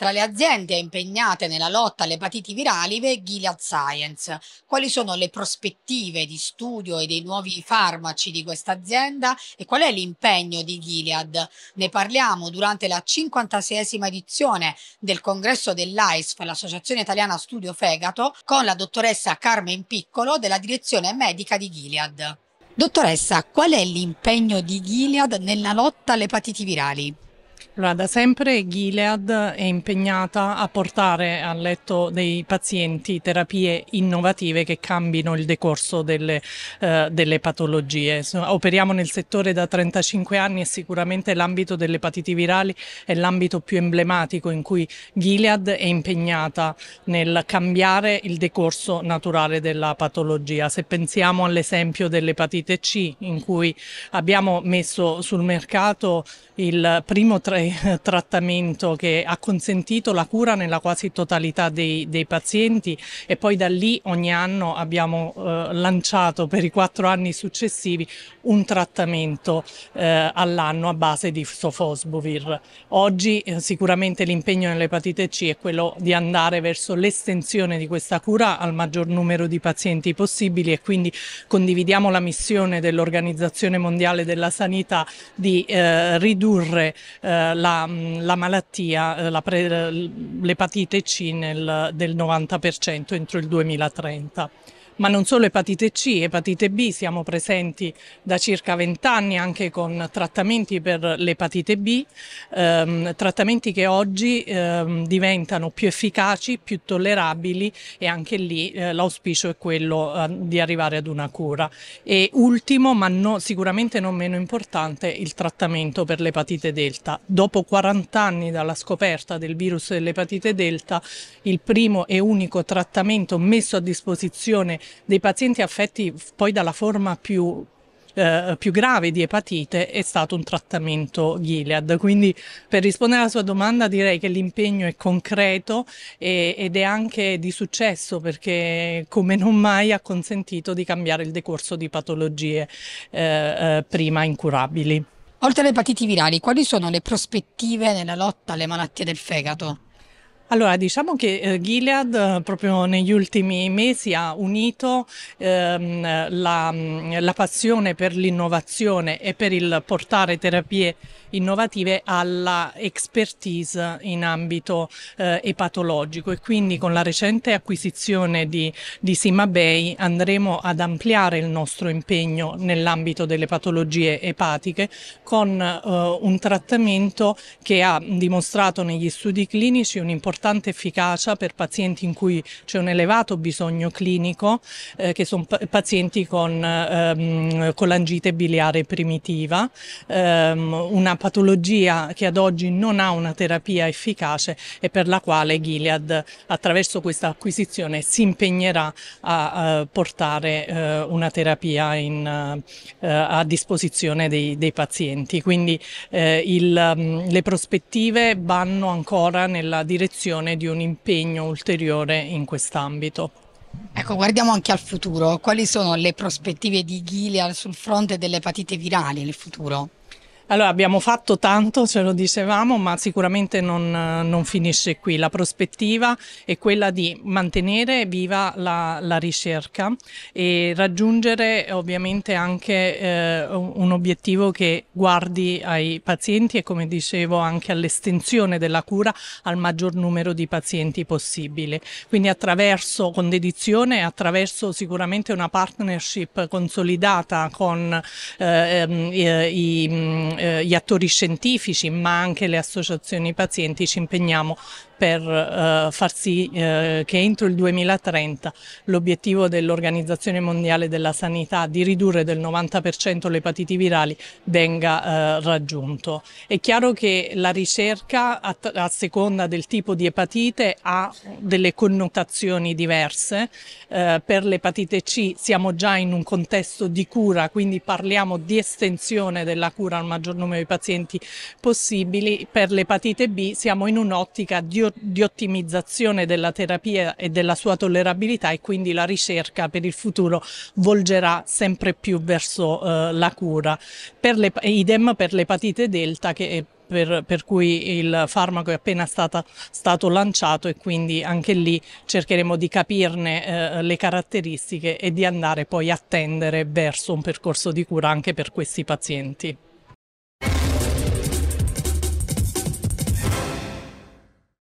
Tra le aziende impegnate nella lotta alle epatiti virali vi è Gilead Science. Quali sono le prospettive di studio e dei nuovi farmaci di questa azienda e qual è l'impegno di Gilead? Ne parliamo durante la 56esima edizione del congresso dell'AISF, l'Associazione Italiana Studio Fegato, con la dottoressa Carmen Piccolo della direzione medica di Gilead. Dottoressa, qual è l'impegno di Gilead nella lotta alle epatiti virali? Allora, da sempre Gilead è impegnata a portare a letto dei pazienti terapie innovative che cambino il decorso delle, eh, delle patologie. Operiamo nel settore da 35 anni e sicuramente l'ambito delle epatiti virali è l'ambito più emblematico in cui Gilead è impegnata nel cambiare il decorso naturale della patologia. Se pensiamo all'esempio dell'epatite C in cui abbiamo messo sul mercato il primo tra trattamento che ha consentito la cura nella quasi totalità dei, dei pazienti e poi da lì ogni anno abbiamo eh, lanciato per i quattro anni successivi un trattamento eh, all'anno a base di sofosbuvir. Oggi eh, sicuramente l'impegno nell'epatite C è quello di andare verso l'estensione di questa cura al maggior numero di pazienti possibili e quindi condividiamo la missione dell'Organizzazione Mondiale della Sanità di eh, ridurre eh, la, la, malattia, eh, l'epatite C nel, del 90% entro il 2030 ma non solo epatite C, epatite B, siamo presenti da circa 20 anni anche con trattamenti per l'epatite B, ehm, trattamenti che oggi ehm, diventano più efficaci, più tollerabili e anche lì eh, l'auspicio è quello eh, di arrivare ad una cura. E ultimo, ma no, sicuramente non meno importante, il trattamento per l'epatite delta. Dopo 40 anni dalla scoperta del virus dell'epatite delta, il primo e unico trattamento messo a disposizione dei pazienti affetti poi dalla forma più eh, più grave di epatite è stato un trattamento Gilead. Quindi per rispondere alla sua domanda direi che l'impegno è concreto e, ed è anche di successo perché come non mai ha consentito di cambiare il decorso di patologie eh, eh, prima incurabili. Oltre alle epatiti virali, quali sono le prospettive nella lotta alle malattie del fegato? Allora, diciamo che eh, Gilead eh, proprio negli ultimi mesi ha unito ehm, la, la, passione per l'innovazione e per il portare terapie innovative alla expertise in ambito eh, epatologico. E quindi con la recente acquisizione di, di Sima Bay andremo ad ampliare il nostro impegno nell'ambito delle patologie epatiche con eh, un trattamento che ha dimostrato negli studi clinici un'importanza importante efficacia per pazienti in cui c'è un elevato bisogno clinico, eh, che sono pazienti con, ehm, con l'angite biliare primitiva, ehm, una patologia che ad oggi non ha una terapia efficace e per la quale Gilead attraverso questa acquisizione si impegnerà a, a portare eh, una terapia in, eh, a disposizione dei, dei pazienti. Quindi eh, il, mm, le prospettive vanno ancora nella direzione previsione di un impegno ulteriore in quest'ambito. Ecco, guardiamo anche al futuro. Quali sono le prospettive di Gilead sul fronte delle epatite virali nel futuro? Allora, abbiamo fatto tanto, ce lo dicevamo, ma sicuramente non, non, finisce qui. La prospettiva è quella di mantenere viva la, la ricerca e raggiungere ovviamente anche eh, un obiettivo che guardi ai pazienti e, come dicevo, anche all'estensione della cura al maggior numero di pazienti possibile. Quindi attraverso, con dedizione, attraverso sicuramente una partnership consolidata con eh, ehm, i eh, gli attori scientifici ma anche le associazioni pazienti ci impegniamo per eh, far sì eh, che entro il 2030 l'obiettivo dell'Organizzazione Mondiale della Sanità di ridurre del 90% le epatiti virali venga eh, raggiunto. È chiaro che la ricerca a, a, seconda del tipo di epatite ha delle connotazioni diverse. Eh, per l'epatite C siamo già in un contesto di cura, quindi parliamo di estensione della cura al maggior numero di pazienti possibili. Per l'epatite B siamo in un'ottica di di ottimizzazione della terapia e della sua tollerabilità e quindi la ricerca per il futuro volgerà sempre più verso eh, la cura. Per le, idem per l'epatite delta che per, per, cui il farmaco è appena stata, stato lanciato e quindi anche lì cercheremo di capirne eh, le caratteristiche e di andare poi a tendere verso un percorso di cura anche per questi pazienti.